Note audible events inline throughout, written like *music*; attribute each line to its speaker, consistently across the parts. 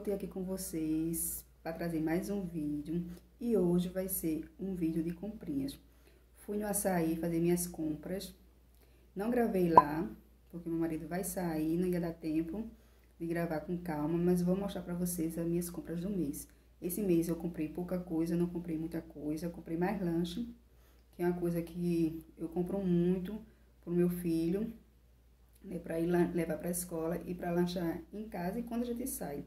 Speaker 1: voltei aqui com vocês para trazer mais um vídeo e hoje vai ser um vídeo de comprinhas. Fui no açaí fazer minhas compras, não gravei lá, porque meu marido vai sair, não ia dar tempo de gravar com calma, mas vou mostrar para vocês as minhas compras do mês. Esse mês eu comprei pouca coisa, não comprei muita coisa, eu comprei mais lanche, que é uma coisa que eu compro muito pro meu filho, né, para ir levar para a escola e para lanchar em casa e quando a gente sai.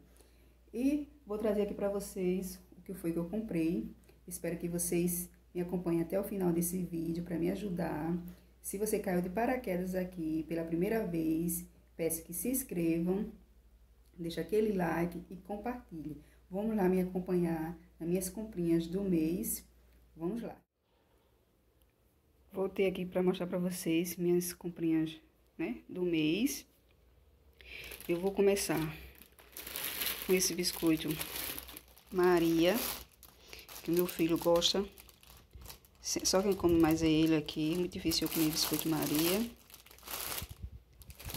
Speaker 1: E vou trazer aqui para vocês o que foi que eu comprei. Espero que vocês me acompanhem até o final desse vídeo para me ajudar. Se você caiu de paraquedas aqui pela primeira vez, peço que se inscrevam, deixe aquele like e compartilhe. Vamos lá me acompanhar nas minhas comprinhas do mês. Vamos lá. Voltei aqui para mostrar para vocês minhas comprinhas né, do mês. Eu vou começar com esse biscoito Maria, que meu filho gosta. Só quem come mais é ele aqui, muito difícil eu comer biscoito Maria.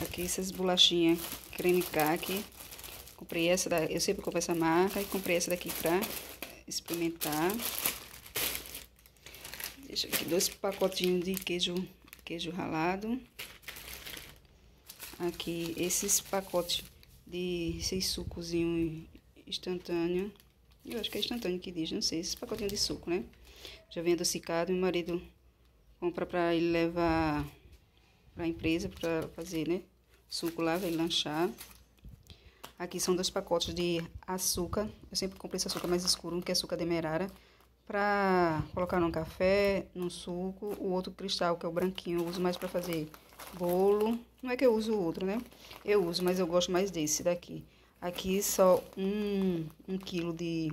Speaker 1: Aqui essas bolachinhas creme caqui. Comprei essa, da, eu sempre compro essa marca e comprei essa daqui pra experimentar. Deixa aqui dois pacotinhos de queijo, queijo ralado aqui esses pacotes de seis sucozinho instantâneo. Eu acho que é instantâneo que diz, não sei, esses pacotinhos de suco, né? Já vem adocicado, meu marido compra para ele levar para a empresa para fazer, né? Suco lá, vai lanchar. Aqui são dois pacotes de açúcar. Eu sempre compro esse açúcar mais escuro, que é açúcar demerara, para colocar no café, no suco. O outro cristal, que é o branquinho, eu uso mais para fazer bolo. Não é que eu uso o outro, né? Eu uso, mas eu gosto mais desse daqui. Aqui só um, um quilo de,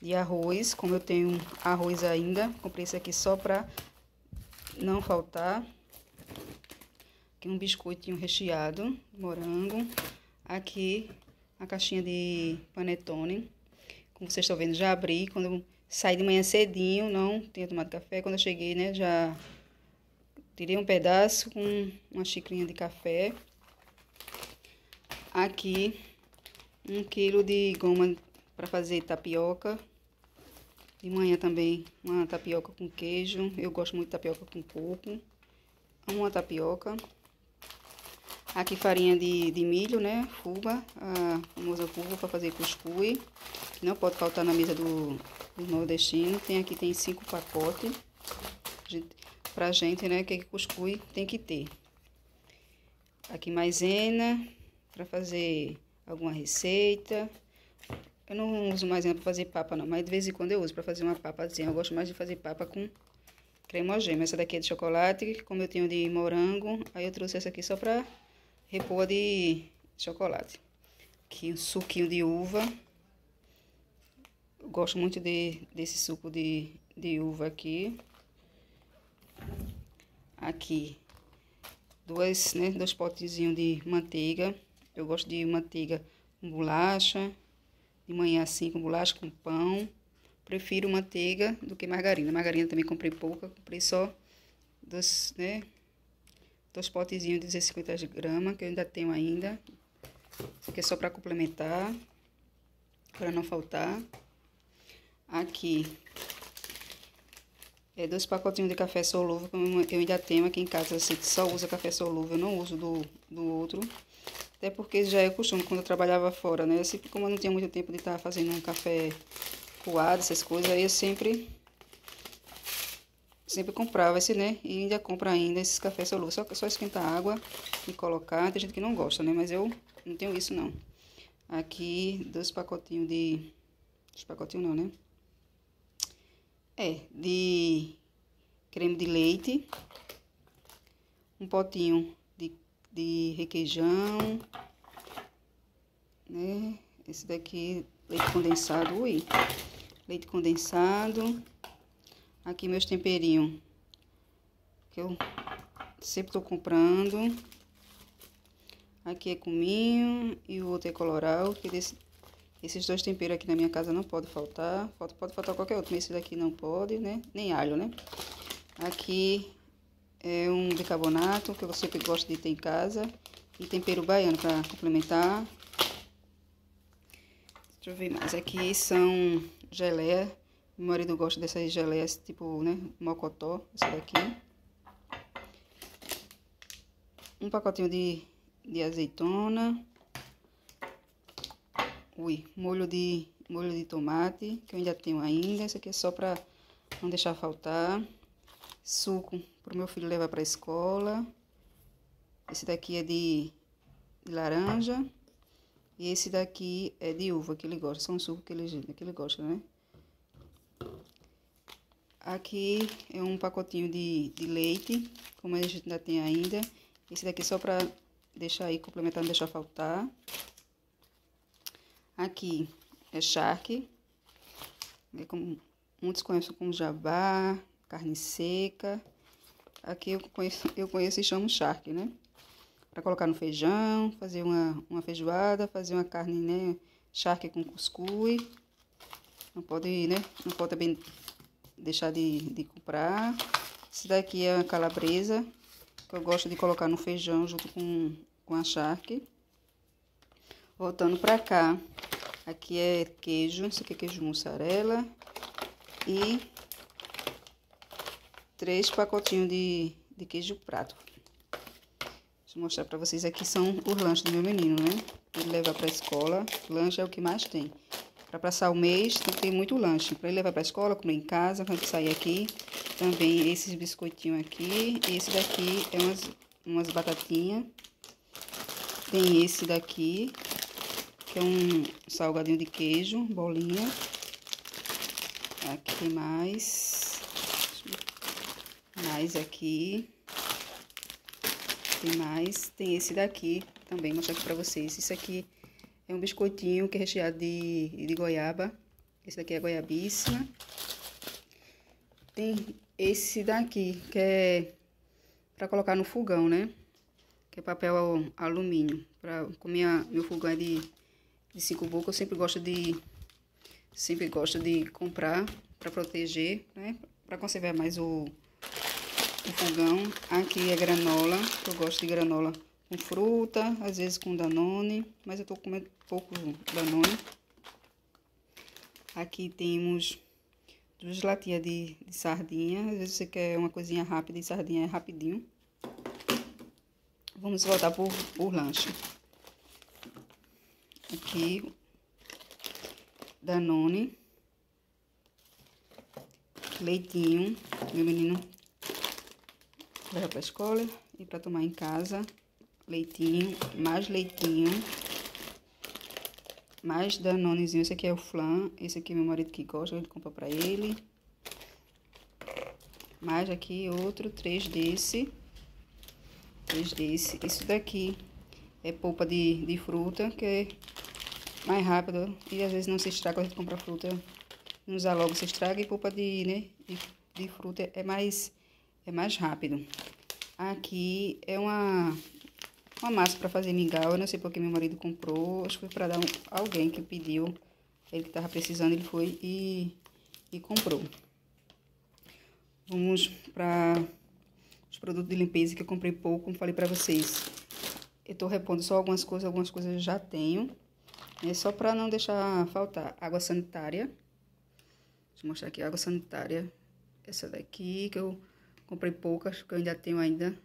Speaker 1: de arroz. Como eu tenho arroz ainda, comprei esse aqui só pra não faltar. Aqui um biscoitinho recheado, morango. Aqui a caixinha de panetone. Como vocês estão vendo, já abri. Quando eu saí de manhã cedinho, não tinha tomado café. Quando eu cheguei, né, já Tirei um pedaço com uma xicrinha de café. Aqui, um quilo de goma para fazer tapioca. De manhã também, uma tapioca com queijo. Eu gosto muito de tapioca com coco. Uma tapioca. Aqui farinha de, de milho, né? Fuba, a famosa fuba para fazer cuscuz. Não pode faltar na mesa do, do nordestino. Tem aqui, tem cinco pacotes. A gente, pra gente, né, que cuscuz tem que ter. Aqui maisena, para fazer alguma receita. Eu não uso maisena para fazer papa não, mas de vez em quando eu uso para fazer uma papazinha. Eu gosto mais de fazer papa com cremogema. Essa daqui é de chocolate, como eu tenho de morango, aí eu trouxe essa aqui só para repor de chocolate. Aqui um suquinho de uva. Eu gosto muito de, desse suco de, de uva aqui aqui duas, né, dois potezinhos de manteiga. Eu gosto de manteiga com bolacha, de manhã assim com bolacha, com pão. Prefiro manteiga do que margarina. Margarina também comprei pouca, comprei só dois, né, dois potezinhos de 250 gramas, que eu ainda tenho ainda. Isso aqui é só para complementar, para não faltar. Aqui, é, dois pacotinhos de café solúvel, que eu ainda tenho aqui em casa, assim, que só usa café solúvel, eu não uso do, do outro. Até porque já é costume, quando eu trabalhava fora, né? Sempre, como eu não tinha muito tempo de estar fazendo um café coado, essas coisas, aí eu sempre sempre comprava esse, né? E ainda compra ainda esses cafés solúveis. Só, só esquentar água e colocar. Tem gente que não gosta, né? Mas eu não tenho isso, não. Aqui, dois pacotinhos de... Dois pacotinhos não, né? É, de creme de leite. Um potinho de, de requeijão. Né? Esse daqui, leite condensado. Ui! Leite condensado. Aqui meus temperinhos. Que eu sempre tô comprando. Aqui é cominho e o outro é coloral, que desse, esses dois temperos aqui na minha casa não pode faltar. Pode, pode faltar qualquer outro, mas esse daqui não pode, né? Nem alho, né? Aqui é um bicarbonato, que eu sempre gosto de ter em casa. E tempero baiano para complementar. Deixa eu ver mais. Aqui são geleia. Meu marido gosta dessas geleias, tipo, né, mocotó. Essa daqui. Um pacotinho de, de azeitona. Ui, molho de, molho de tomate, que eu ainda tenho ainda. Esse aqui é só pra não deixar faltar. Suco pro meu filho levar pra escola. Esse daqui é de, de laranja. E esse daqui é de uva, que ele gosta. São suco que ele, que ele gosta, né? Aqui é um pacotinho de, de leite, como a gente ainda tem ainda. Esse daqui só para deixar aí, complementar, não deixar faltar. Aqui é charque. É como, muitos conhecem como jabá, carne seca. Aqui eu conheço, eu conheço e chamo charque, né? para colocar no feijão, fazer uma, uma feijoada, fazer uma carne, né, charque com cuscuz. Não pode, né, não pode também deixar de, de comprar. Esse daqui é a calabresa, que eu gosto de colocar no feijão junto com, com a charque. Voltando para cá, aqui é queijo, esse aqui é queijo mussarela e três pacotinhos de, de queijo prato. Deixa eu mostrar pra vocês aqui são os lanches do meu menino, né? Ele leva pra escola, lanche é o que mais tem. Pra passar o mês, tem que ter muito lanche. Pra ele levar pra escola, comer em casa, quando sair aqui. Também esses biscoitinhos aqui. Esse daqui é umas, umas batatinhas. Tem esse daqui, que é um salgadinho de queijo, bolinha. Aqui tem mais. Mais aqui. Tem mais, tem esse daqui também, mostrar aqui pra vocês. Isso aqui é um biscoitinho que é recheado de, de goiaba. Esse daqui é goiabíssima. Tem esse daqui, que é pra colocar no fogão, né? Que é papel alumínio. Pra, minha, meu fogão é de, de cinco bocas, eu sempre gosto de... Sempre gosto de comprar pra proteger, né? Pra conservar mais o o fogão. Aqui é granola, eu gosto de granola com fruta, às vezes com danone, mas eu tô comendo pouco danone. Aqui temos duas latinhas de, de sardinha, às vezes você quer uma coisinha rápida e sardinha é rapidinho. Vamos voltar por, por lanche. Aqui, Danone, leitinho, meu menino leva pra escola e para tomar em casa. Leitinho, mais leitinho. Mais danonezinho. Esse aqui é o flan. Esse aqui é meu marido que gosta, ele compra pra ele. Mais aqui outro, três desse. Três desse. Isso daqui é polpa de, de fruta, que é mais rápido. E às vezes não se estraga, a gente compra fruta. Não usar logo se estraga. E polpa de, né, de, de fruta é mais é mais rápido. Aqui é uma, uma massa para fazer mingau. Eu não sei porque meu marido comprou. Acho que foi para dar um, alguém que pediu. Ele que estava precisando, ele foi e, e comprou. Vamos para os produtos de limpeza que eu comprei pouco, como falei para vocês. Eu tô repondo só algumas coisas, algumas coisas eu já tenho. É só para não deixar faltar. Água sanitária. Deixa eu mostrar aqui, água sanitária. Essa daqui que eu Comprei poucas, que eu ainda tenho ainda.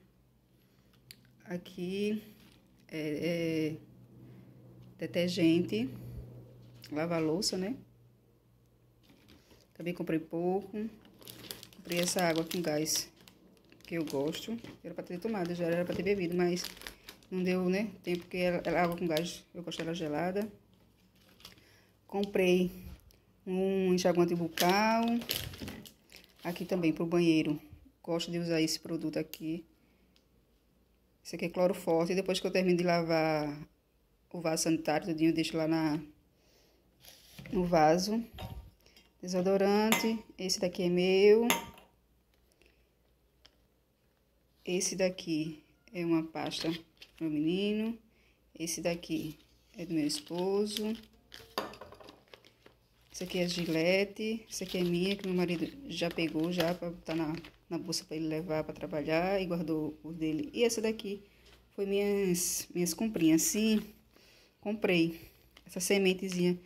Speaker 1: Aqui é, é detergente, lava louça, né? Também comprei pouco. Comprei essa água com gás que eu gosto. Era pra ter tomado, já era pra ter bebido, mas não deu, né? Tempo porque ela, água com gás, eu gosto dela gelada. Comprei um enxaguante bucal. Aqui também pro banheiro gosto de usar esse produto aqui. Esse aqui é cloro forte. Depois que eu termino de lavar o vaso sanitário, tudinho, eu deixo lá na, no vaso. Desodorante. Esse daqui é meu. Esse daqui é uma pasta pro menino. Esse daqui é do meu esposo. Esse aqui é gilete. Esse aqui é minha, que meu marido já pegou já para botar na na bolsa para ele levar para trabalhar e guardou o dele. E essa daqui foi minhas, minhas comprinhas. Sim, comprei essa sementezinha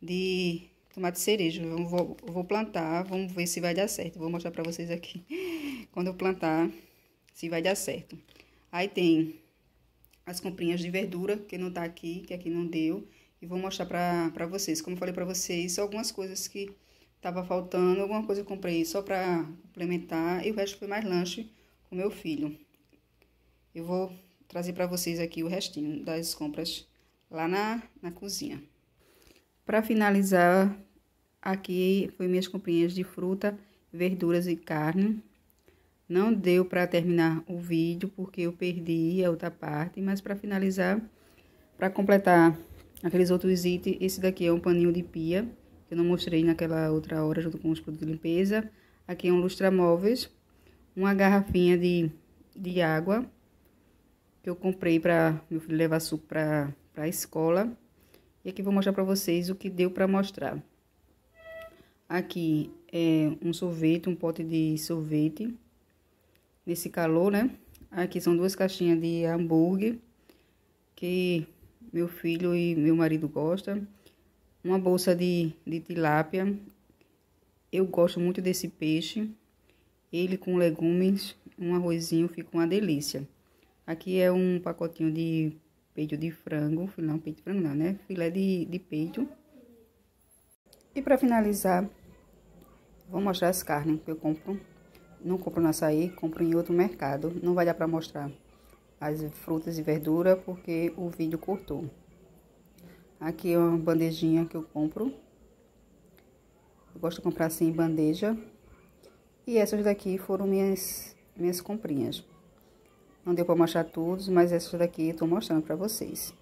Speaker 1: de tomate cereja. Eu vou, vou plantar, vamos ver se vai dar certo. Vou mostrar pra vocês aqui, *laughs* quando eu plantar, se vai dar certo. Aí tem as comprinhas de verdura, que não tá aqui, que aqui não deu. E vou mostrar pra vocês. Como eu falei pra vocês, algumas coisas que tava faltando. Alguma coisa eu comprei só pra complementar. E o resto foi mais lanche com meu filho. Eu vou trazer pra vocês aqui o restinho das compras lá na, na cozinha. Para finalizar, aqui foi minhas comprinhas de fruta, verduras e carne. Não deu para terminar o vídeo porque eu perdi a outra parte, mas para finalizar, para completar aqueles outros itens, esse daqui é um paninho de pia, que eu não mostrei naquela outra hora junto com os produtos de limpeza. Aqui é um lustramóveis, uma garrafinha de, de água, que eu comprei para meu filho levar suco para a escola. E aqui vou mostrar para vocês o que deu para mostrar. Aqui é um sorvete, um pote de sorvete. Nesse calor, né? Aqui são duas caixinhas de hambúrguer. Que meu filho e meu marido gostam. Uma bolsa de, de tilápia. Eu gosto muito desse peixe. Ele com legumes, um arrozinho, fica uma delícia. Aqui é um pacotinho de peito de frango, não peito de frango não, né? Filé de, de peito. E para finalizar, vou mostrar as carnes que eu compro. Não compro no açaí, compro em outro mercado. Não vai dar para mostrar as frutas e verduras porque o vídeo cortou. Aqui é uma bandejinha que eu compro. Eu gosto de comprar assim bandeja. E essas daqui foram minhas, minhas comprinhas. Não deu para mostrar todos, mas essas daqui eu tô mostrando para vocês.